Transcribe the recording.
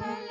Amen.